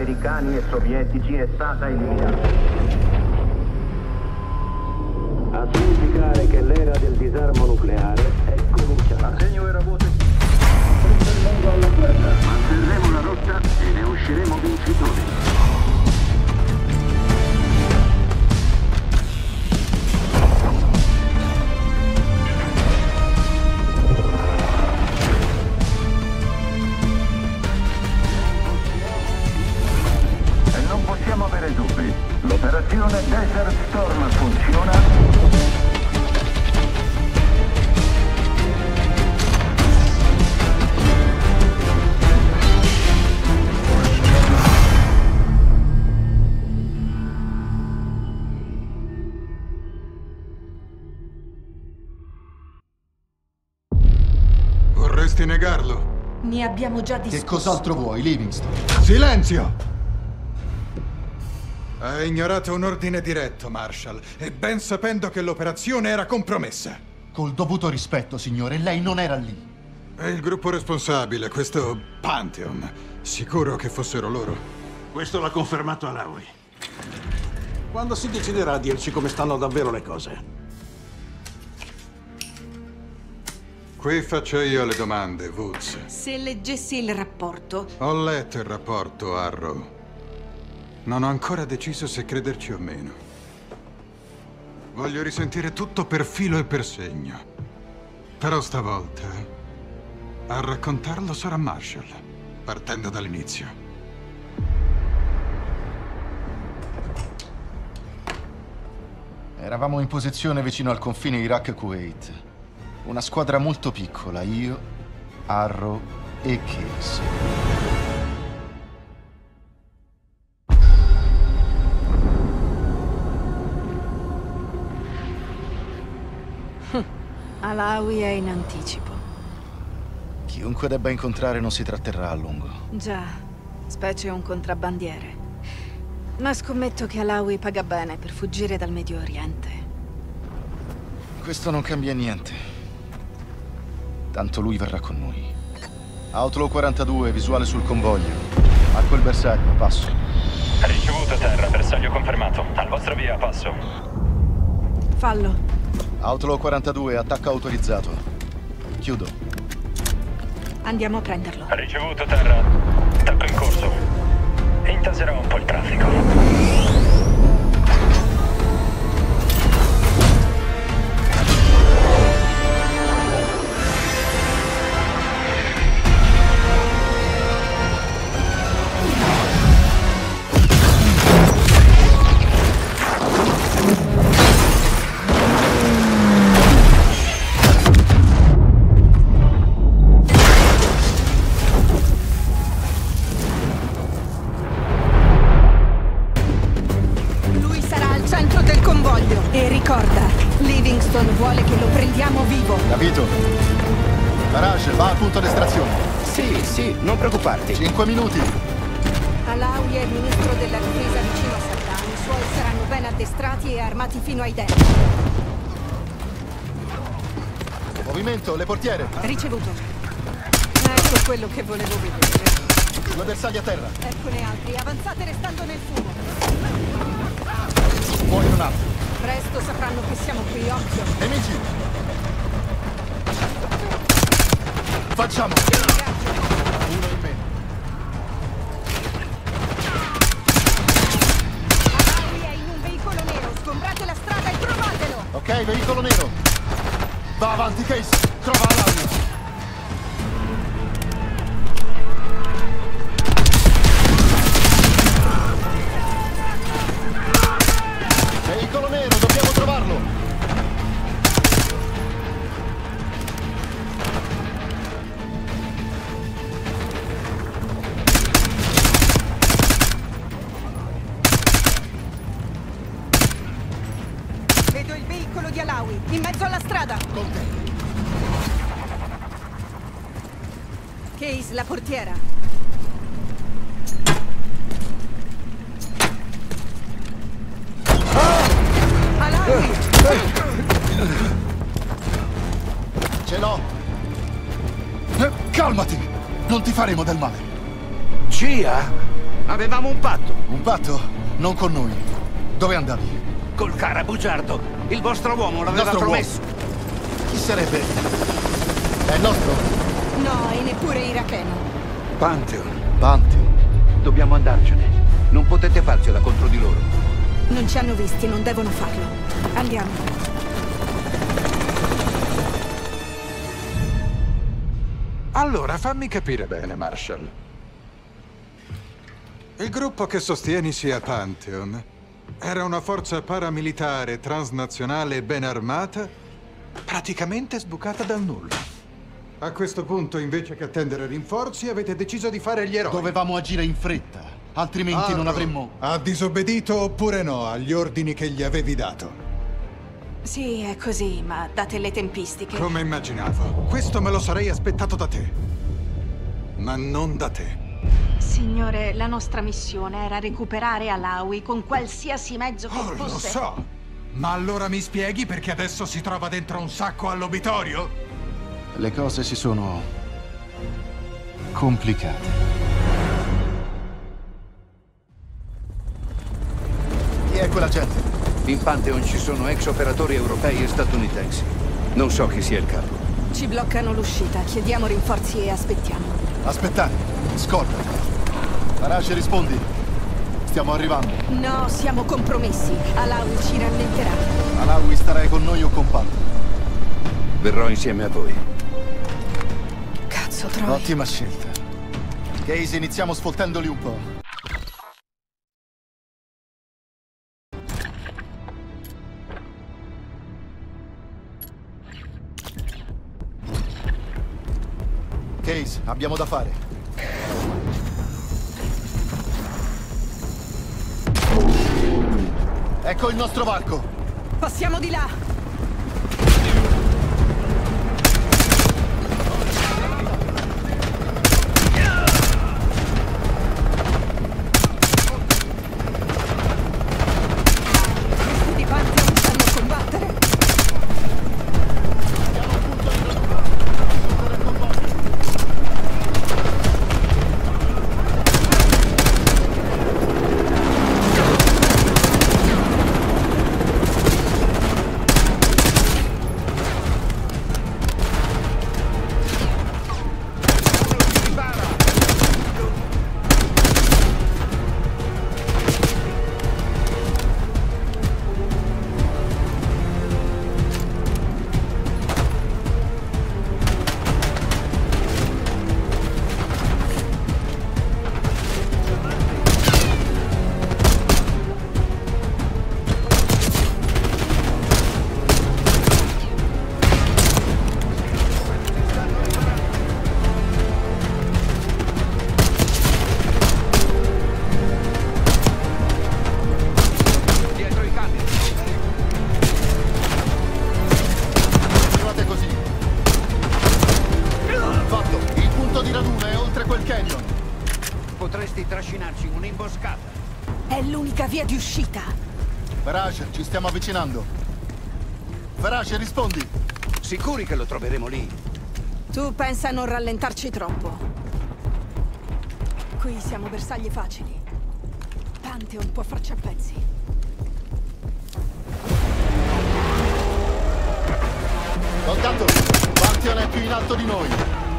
americani e sovietici è stata eliminata. A significare che l'era del disarmo nucleare è cominciata. L'assegno era voto Manterremo la rotta e ne usciremo vincitori. L'operazione Desert Storm funziona Vorresti negarlo? Ne abbiamo già Che discusso. cos'altro vuoi, Livingston? Silenzio! Hai ignorato un ordine diretto, Marshall, e ben sapendo che l'operazione era compromessa. Col dovuto rispetto, signore, lei non era lì. È il gruppo responsabile, questo Pantheon. Sicuro che fossero loro. Questo l'ha confermato Alawi. Quando si deciderà a dirci come stanno davvero le cose? Qui faccio io le domande, Woods. Se leggessi il rapporto, Ho letto il rapporto, Arrow. Non ho ancora deciso se crederci o meno. Voglio risentire tutto per filo e per segno. Però stavolta a raccontarlo sarà Marshall, partendo dall'inizio. Eravamo in posizione vicino al confine Iraq-Kuwait. Una squadra molto piccola, io, Arrow e Case. Alawi è in anticipo. Chiunque debba incontrare non si tratterrà a lungo. Già, specie un contrabbandiere. Ma scommetto che Alawi paga bene per fuggire dal Medio Oriente. Questo non cambia niente. Tanto lui verrà con noi. Outlaw 42, visuale sul convoglio. Marco il bersaglio, passo. Ricevuto terra, bersaglio confermato. Al vostro via, passo. Fallo. Outlaw 42, attacco autorizzato. Chiudo. Andiamo a prenderlo. Ricevuto terra. Attacco in corso. Intaserò un po' il traffico. Barrage, va al punto d'estrazione. Sì, sì, non preoccuparti. Cinque minuti. Alawi è il ministro della difesa vicino a Saddam. I suoi saranno ben addestrati e armati fino ai denti. Movimento, le portiere. Ricevuto. Ecco quello che volevo vedere. Due bersagli a terra. Eccone altri. Avanzate restando nel fumo. Fuori un altro. Presto sapranno che siamo qui, occhio. Nemici. Facciamo. Uno in meno. Alawi è in un veicolo nero. Sgombrate la strada e trovatelo. Ok, veicolo nero. Va avanti, Case. Trova Alawi. Portiera. Alawi! Ce l'ho. Eh, calmati. Non ti faremo del male. CIA? Avevamo un patto. Un patto? Non con noi. Dove andavi? Col cara bugiardo. Il vostro uomo l'aveva promesso. Chi sarebbe? È il nostro? No, e neppure iracheno. Pantheon. Pantheon. Dobbiamo andarcene. Non potete farcela contro di loro. Non ci hanno visti, non devono farlo. Andiamo. Allora, fammi capire bene, Marshall. Il gruppo che sostieni sia Pantheon era una forza paramilitare transnazionale ben armata, praticamente sbucata dal nulla. A questo punto, invece che attendere rinforzi, avete deciso di fare gli eroi. Dovevamo agire in fretta, altrimenti non Arro, avremmo... Ha disobbedito oppure no agli ordini che gli avevi dato? Sì, è così, ma date le tempistiche. Come immaginavo. Questo me lo sarei aspettato da te. Ma non da te. Signore, la nostra missione era recuperare Alawi con qualsiasi mezzo che Oh, lo fosse. so. Ma allora mi spieghi perché adesso si trova dentro un sacco all'obitorio? Le cose si sono... complicate. Chi è quella gente? In Pantheon ci sono ex operatori europei e statunitensi. Non so chi sia il capo. Ci bloccano l'uscita, chiediamo rinforzi e aspettiamo. Aspettare. Scorda. Arace, rispondi. Stiamo arrivando. No, siamo compromessi. Alawi ci rallenterà. Alawi starai con noi o con Pantheon? Verrò insieme a voi. Cazzo, Troy. Ottima scelta. Case, iniziamo sfoltendoli un po'. Case, abbiamo da fare. Ecco il nostro varco. Passiamo di là. Potresti trascinarci in un'imboscata. È l'unica via di uscita. Farage, ci stiamo avvicinando. Farage, rispondi. Sicuri che lo troveremo lì? Tu pensa a non rallentarci troppo. Qui siamo bersagli facili. Pantheon può farci a pezzi. Contatto. Pantheon è più in alto di noi.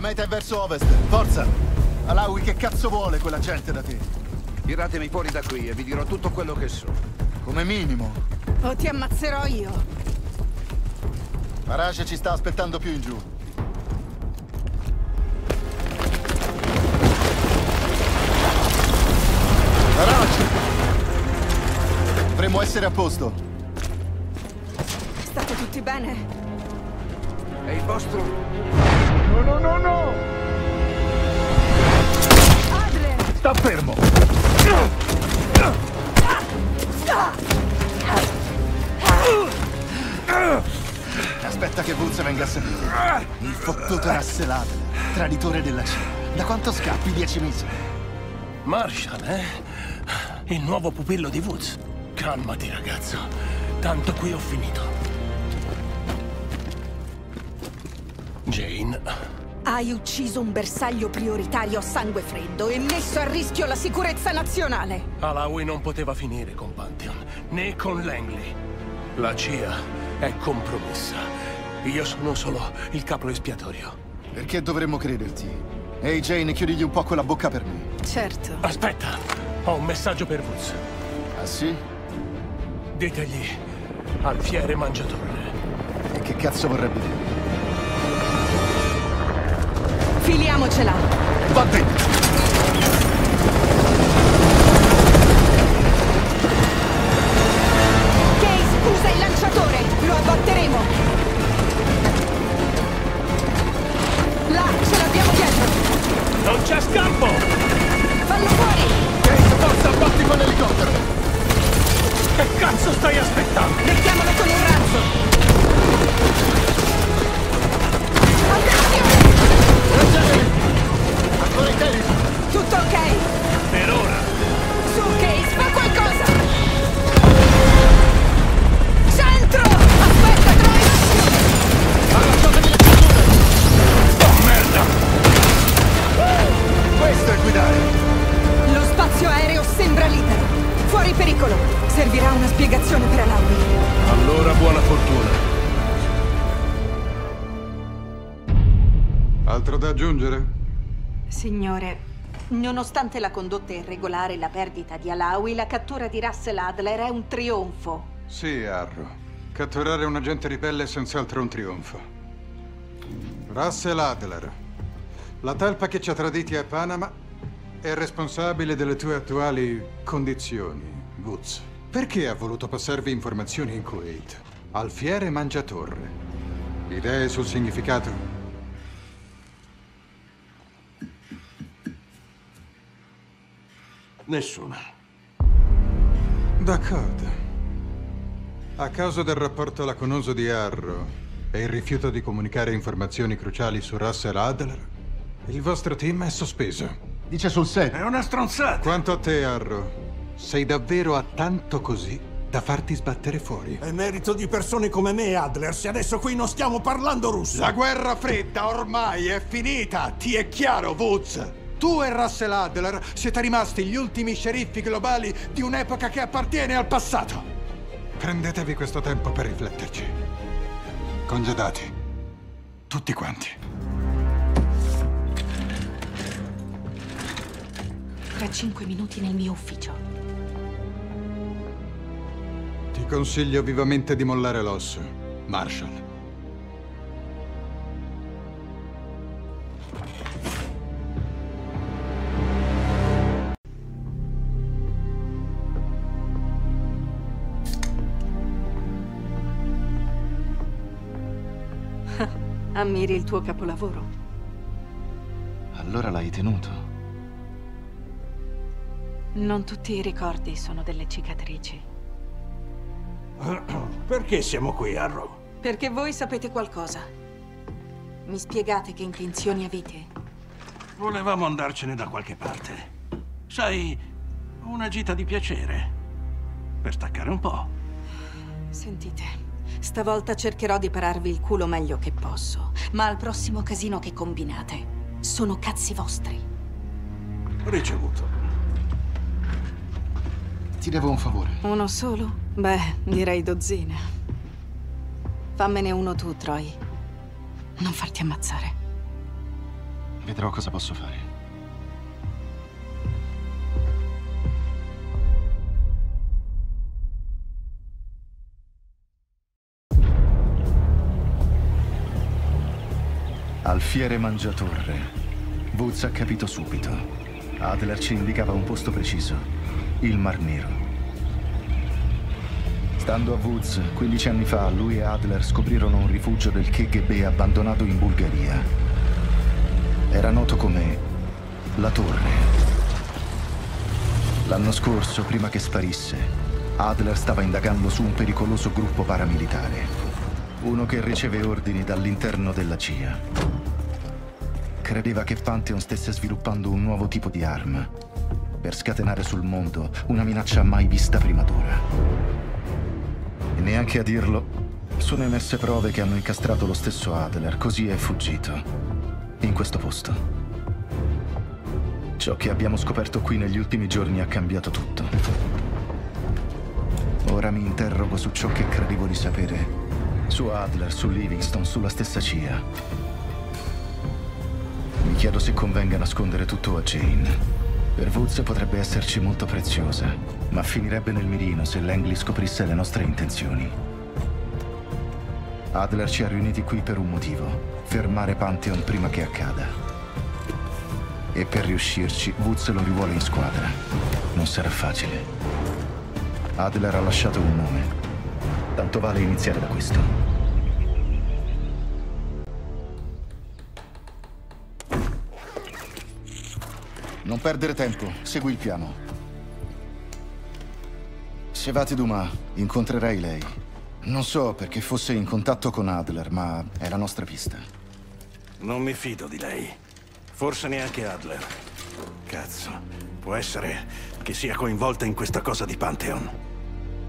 Meta è verso ovest. Forza! Alawi, che cazzo vuole quella gente da te? Tiratemi fuori da qui e vi dirò tutto quello che so. Come minimo. O ti ammazzerò io. Parace ci sta aspettando più in giù. Parace! Dovremmo essere a posto. State tutti bene? E il vostro? No, no, no, no! Adler! Sta fermo! Aspetta che Woods venga a sapere. Il fottuto Rasselato, traditore della CIA. Da quanto scappi? Dieci mesi? Marshall, eh? Il nuovo pupillo di Woods. Calmati, ragazzo. Tanto qui ho finito. Jane, Hai ucciso un bersaglio prioritario a sangue freddo e messo a rischio la sicurezza nazionale. Alawi non poteva finire con Pantheon, né con Langley. La CIA è compromessa. Io sono solo il capo espiatorio. Perché dovremmo crederti? Ehi Jane, chiudigli un po' quella bocca per me. Certo. Aspetta, ho un messaggio per Woods. Ah sì? Ditegli Alfiere Mangiatorre. E che cazzo vorrebbe dire? Batti con l'elicottero! Che cazzo stai aspettando? Mettiamolo con un razzo. Ancora in piedi? Tutto ok? Per ora! Su, Case, fa qualcosa! Centro! Aspetta, trovi Oh, merda! Questo è guidare! Lo spazio aereo sembra libero. Fuori pericolo. Servirà una spiegazione per Alawi. Allora buona fortuna. Altro da aggiungere? Signore, nonostante la condotta irregolare e la perdita di Alawi, la cattura di Russell Adler è un trionfo. Sì, Arro. Catturare un agente ribelle è senz'altro un trionfo. Russell Adler, la talpa che ci ha traditi a Panama è responsabile delle tue attuali condizioni, Woods. Perché ha voluto passarvi informazioni in Kuwait? Alfiere Mangiatorre. Idee sul significato? Nessuna. D'accordo. A causa del rapporto lacunoso di Arro e il rifiuto di comunicare informazioni cruciali su Russell Adler, il vostro team è sospeso. Dice sul set. È una stronzata. Quanto a te, Arro, sei davvero a tanto così da farti sbattere fuori? È merito di persone come me, Adler, se adesso qui non stiamo parlando russo. La guerra fredda ormai è finita, ti è chiaro, Woods? Tu e Russell Adler siete rimasti gli ultimi sceriffi globali di un'epoca che appartiene al passato. Prendetevi questo tempo per rifletterci. Congedati. Tutti quanti. Tra cinque minuti nel mio ufficio. Ti consiglio vivamente di mollare l'osso, Marshall. Ammiri il tuo capolavoro. Allora l'hai tenuto? Non tutti i ricordi sono delle cicatrici. Perché siamo qui, Arrow? Perché voi sapete qualcosa. Mi spiegate che intenzioni avete? Volevamo andarcene da qualche parte. Sai, una gita di piacere. Per staccare un po'. Sentite, stavolta cercherò di pararvi il culo meglio che posso, ma al prossimo casino che combinate, sono cazzi vostri. Ricevuto. Ti devo un favore. Uno solo? Beh, direi dozzina. Fammene uno tu, Troy. Non farti ammazzare. Vedrò cosa posso fare. Alfiere mangiatorre. Woods ha capito subito. Adler ci indicava un posto preciso. Il Mar Nero. Stando a Woods, 15 anni fa, lui e Adler scoprirono un rifugio del KGB abbandonato in Bulgaria. Era noto come La Torre. L'anno scorso, prima che sparisse, Adler stava indagando su un pericoloso gruppo paramilitare. Uno che riceve ordini dall'interno della CIA. Credeva che Pantheon stesse sviluppando un nuovo tipo di arma per scatenare sul mondo una minaccia mai vista prima d'ora. E neanche a dirlo, sono emerse prove che hanno incastrato lo stesso Adler, così è fuggito. In questo posto. Ciò che abbiamo scoperto qui negli ultimi giorni ha cambiato tutto. Ora mi interrogo su ciò che credevo di sapere su Adler, su Livingston, sulla stessa CIA. Chiedo se convenga nascondere tutto a Jane. Per Woods potrebbe esserci molto preziosa, ma finirebbe nel mirino se Langley scoprisse le nostre intenzioni. Adler ci ha riuniti qui per un motivo, fermare Pantheon prima che accada. E per riuscirci, Woods lo rivuole in squadra. Non sarà facile. Adler ha lasciato un nome. Tanto vale iniziare da questo. Non perdere tempo, segui il piano. Sevati Dumas, incontrerai lei. Non so perché fosse in contatto con Adler, ma è la nostra pista. Non mi fido di lei. Forse neanche Adler. Cazzo, può essere che sia coinvolta in questa cosa di Pantheon.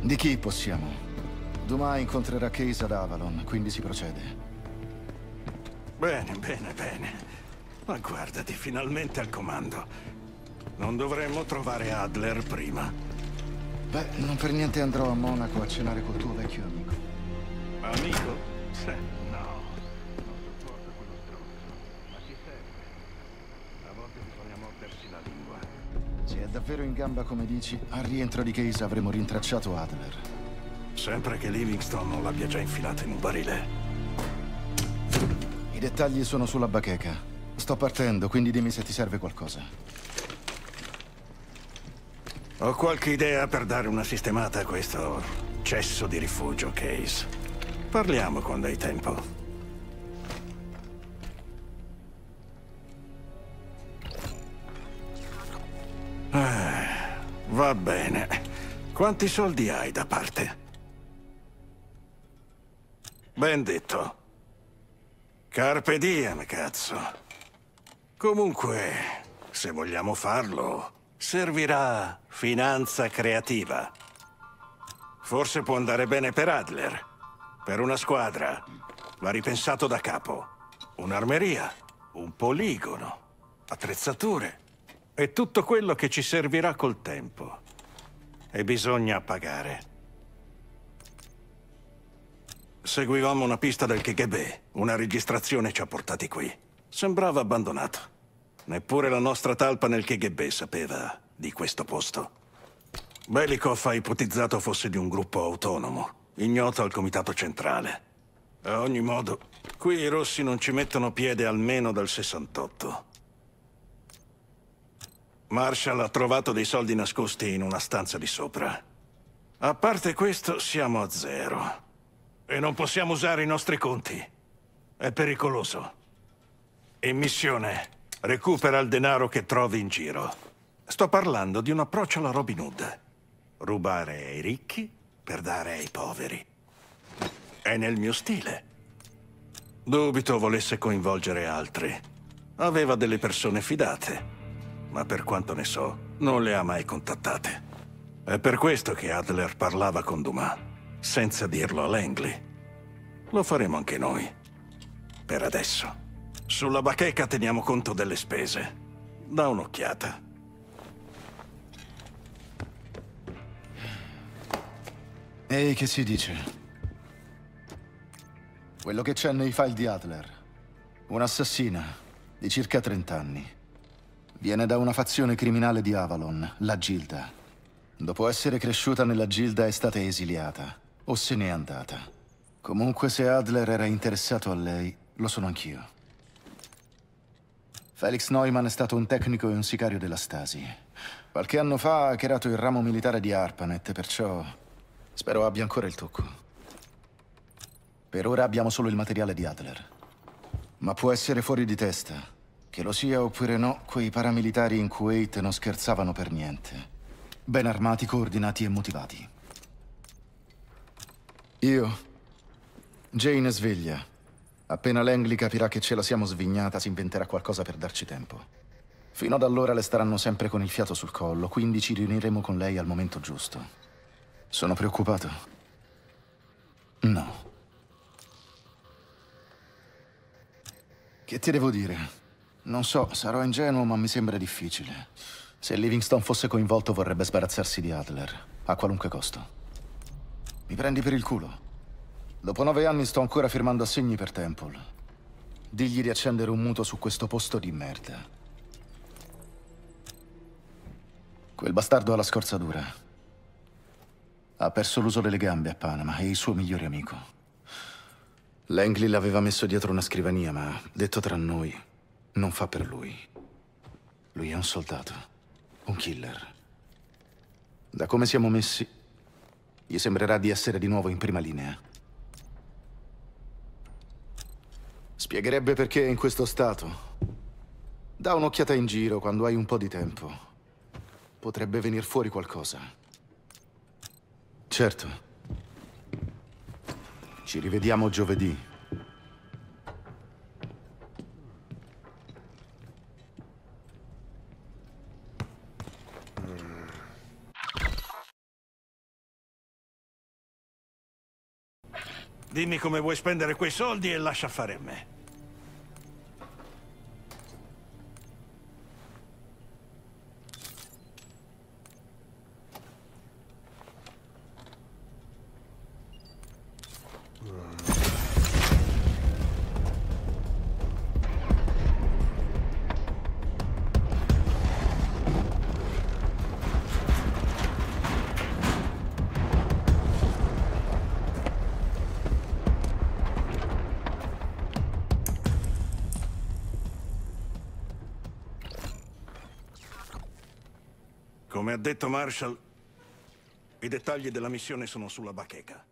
Di chi possiamo? Dumas incontrerà Case ad Avalon, quindi si procede. Bene, bene, bene. Ma guardati, finalmente al comando. Non dovremmo trovare Adler prima. Beh, non per niente andrò a Monaco a cenare col tuo vecchio amico. Amico? Sì, no. Non sopporto quello stronzo. Ma ci serve. A volte bisogna mordersi la lingua. Se è davvero in gamba come dici, al rientro di Case avremo rintracciato Adler. Sempre che Livingston non l'abbia già infilato in un barile. I dettagli sono sulla bacheca. Sto partendo, quindi dimmi se ti serve qualcosa. Ho qualche idea per dare una sistemata a questo cesso di rifugio, Case. Parliamo quando hai tempo. Eh, va bene. Quanti soldi hai da parte? Ben detto. Carpe diem, cazzo. Comunque, se vogliamo farlo, servirà finanza creativa. Forse può andare bene per Adler. Per una squadra. Va ripensato da capo. Un'armeria, un poligono, attrezzature e tutto quello che ci servirà col tempo. E bisogna pagare. Seguivamo una pista del KGB. Una registrazione ci ha portati qui. Sembrava abbandonato. Neppure la nostra talpa nel KGB sapeva di questo posto. Belikov ha ipotizzato fosse di un gruppo autonomo, ignoto al comitato centrale. A ogni modo, qui i rossi non ci mettono piede almeno dal 68. Marshall ha trovato dei soldi nascosti in una stanza di sopra. A parte questo, siamo a zero. E non possiamo usare i nostri conti. È pericoloso. In missione, recupera il denaro che trovi in giro. Sto parlando di un approccio alla Robin Hood. Rubare ai ricchi per dare ai poveri. È nel mio stile. Dubito volesse coinvolgere altri. Aveva delle persone fidate, ma per quanto ne so, non le ha mai contattate. È per questo che Adler parlava con Dumas, senza dirlo a Langley. Lo faremo anche noi. Per adesso. Sulla bacheca teniamo conto delle spese. Da un'occhiata. Ehi, che si dice? Quello che c'è nei file di Adler. Un'assassina. di circa 30 anni. Viene da una fazione criminale di Avalon, la Gilda. Dopo essere cresciuta nella Gilda è stata esiliata, o se n'è andata. Comunque se Adler era interessato a lei, lo sono anch'io. Felix Neumann è stato un tecnico e un sicario della Stasi. Qualche anno fa ha hackerato il ramo militare di ARPANET, perciò spero abbia ancora il tocco. Per ora abbiamo solo il materiale di Adler. Ma può essere fuori di testa. Che lo sia oppure no, quei paramilitari in Kuwait non scherzavano per niente. Ben armati, coordinati e motivati. Io... Jane sveglia. Appena Langley capirà che ce la siamo svignata, si inventerà qualcosa per darci tempo. Fino ad allora le staranno sempre con il fiato sul collo, quindi ci riuniremo con lei al momento giusto. Sono preoccupato? No. Che ti devo dire? Non so, sarò ingenuo, ma mi sembra difficile. Se Livingston fosse coinvolto vorrebbe sbarazzarsi di Adler, a qualunque costo. Mi prendi per il culo? Dopo nove anni sto ancora firmando assegni per Temple. Digli di accendere un mutuo su questo posto di merda. Quel bastardo ha la scorza dura. Ha perso l'uso delle gambe a Panama e il suo migliore amico. Langley l'aveva messo dietro una scrivania, ma detto tra noi, non fa per lui. Lui è un soldato, un killer. Da come siamo messi, gli sembrerà di essere di nuovo in prima linea. Spiegherebbe perché è in questo stato. Da un'occhiata in giro quando hai un po' di tempo. Potrebbe venir fuori qualcosa. Certo. Ci rivediamo giovedì. Dimmi come vuoi spendere quei soldi e lascia fare a me. Come ha detto Marshall, i dettagli della missione sono sulla bacheca.